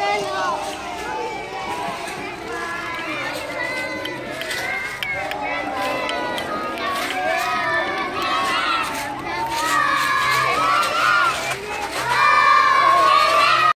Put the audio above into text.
안 녕.